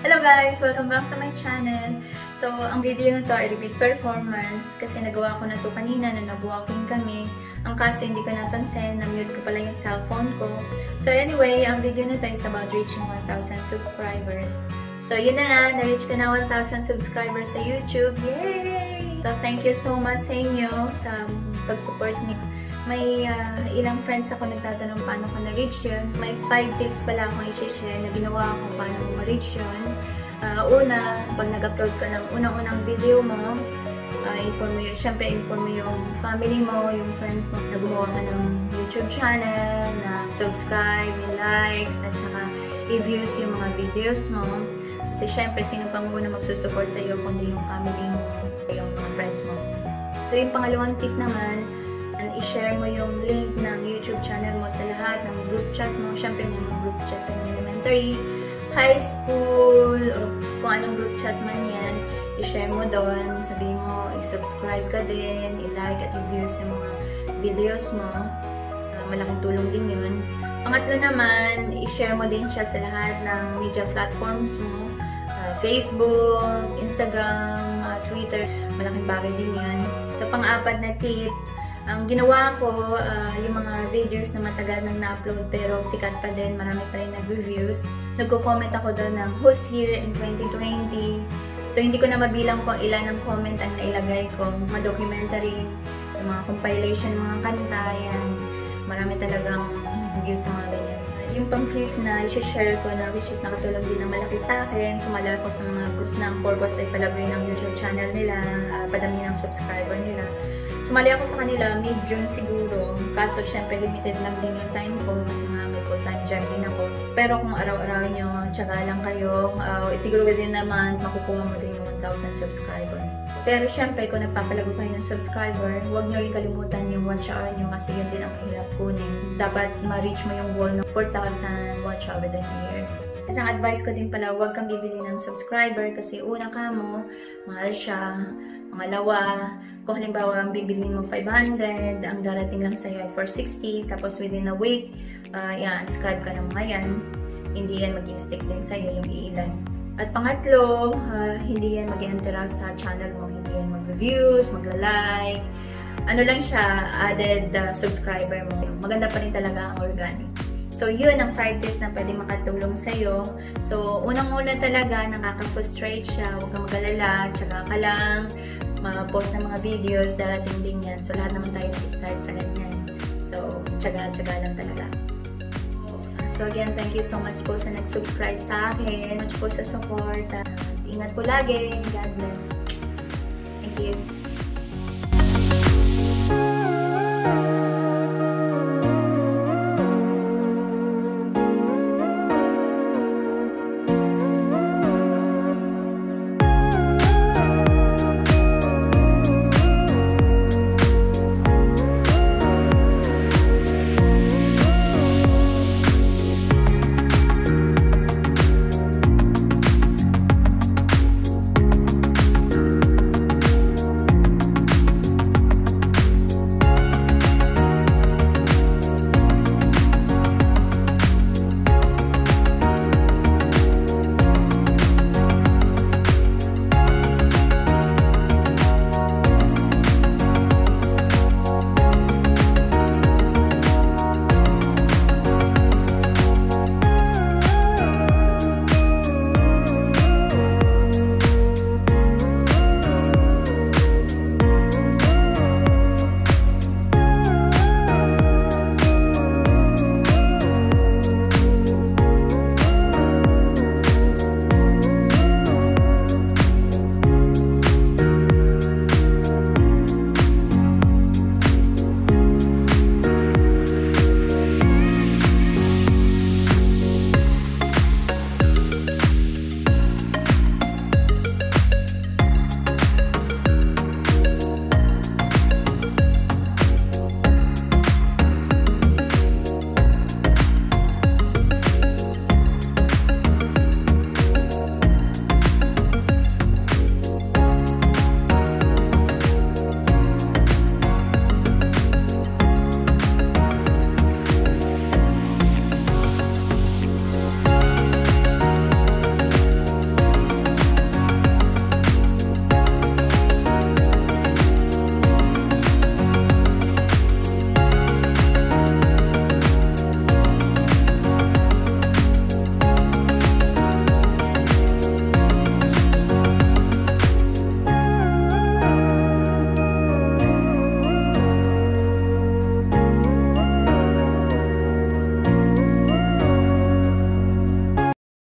Hello guys! Welcome back to my channel. So, ang video na to ay repeat performance kasi nagawa ko na to kanina na nag-walking kami. Ang kaso hindi ko napansin, na-mute ko pala yung cellphone ko. So anyway, ang video na to is about reaching 1,000 subscribers. So yun na nga, na-reach ko na 1,000 subscribers sa YouTube. Yay! So thank you so much sa inyo sa pag-support niyo. May uh, ilang friends ako nagtatanong paano ko na-reach yun. May 5 tips pala akong i-share na ginawa ko paano ko ma-reach yun. Uh, una, pag nag-upload ka ng unang-unang video mo, uh, inform mo yun, syempre inform mo yung family mo, yung friends mo, na gumawa ka ng YouTube channel, na subscribe, likes, at saka i-views yung mga videos mo. Kasi syempre, sino pang muna magsusupport sa iyo kundi yung family mo, yung mga friends mo. So, yung pangalawang tip naman, i-share mo yung link ng YouTube channel mo sa lahat ng group chat mo. Siyempre, may mga group chat ng elementary, high school, o kung anong group chat man yan, i-share mo doon. Sabihin mo, i-subscribe ka din, i-like at i-views yung mga videos mo. Uh, malaking tulong din yun. Pangatlo naman, i-share mo din siya sa lahat ng media platforms mo. Uh, Facebook, Instagram, uh, Twitter. Malaking bagay din yan. Sa pang-apat na tip, ang ginawa ko, uh, yung mga videos na matagal nang na-upload pero sikat pa din, marami pa rin nag-reviews. Nagko-comment ako doon ng Who's Here in 2020. So, hindi ko na mabilang kung ilan ang comment ang nailagay ko. Mga documentary, mga compilation, mga kanta, yan. Marami talagang views sa mga ganyan. Yung pang-fifth na i-share ko na which is nakatulong din na malaki sa akin. Sumala ko sa mga groups na ang purpose ay palagay ng YouTube channel nila, uh, padami ng subscriber nila. Sumali ako sa kanila mid-June siguro. Kaso, syempre, limited lang din yung time ko kasi nga may full-time job din ako. Pero kung araw-araw nyo, tsaga lang kayo, uh, siguro within month, makukuha mo din 1,000 subscriber. Pero syempre, kung nagpapalago kayo ng subscriber, huwag nyo rin kalimutan yung watch hour nyo kasi yun din ang hirap kunin. Dapat ma-reach mo yung goal ng 4,000 watch hour within a year. Isang advice ko din pala, huwag kang bibili ng subscriber kasi una ka mo, mahal siya. Pangalawa, kung halimbawa ang bibilin mo 500, ang darating lang sa'yo for 60, tapos within a week, uh, yan, subscribe ka ng mga yan, hindi yan mag stick din sa'yo yung iilan. At pangatlo, uh, hindi yan mag sa channel mo, hindi yan mag-reviews, magla-like, ano lang siya, added uh, subscriber mo. Maganda pa rin talaga ang organic. So, yun ang 5 tips na pwede makatulong sa'yo. So, unang-una talaga, nakaka-frustrate siya. Huwag kang magalala. Tsaka ka lang mag-post ng mga videos, darating din yan. So, lahat naman tayo nag-start sa ganyan. So, tsaga-tsaga lang talaga. So, again, thank you so much po sa nag-subscribe sa akin. Much po sa support. Ingat po lagi. God bless. Thank you.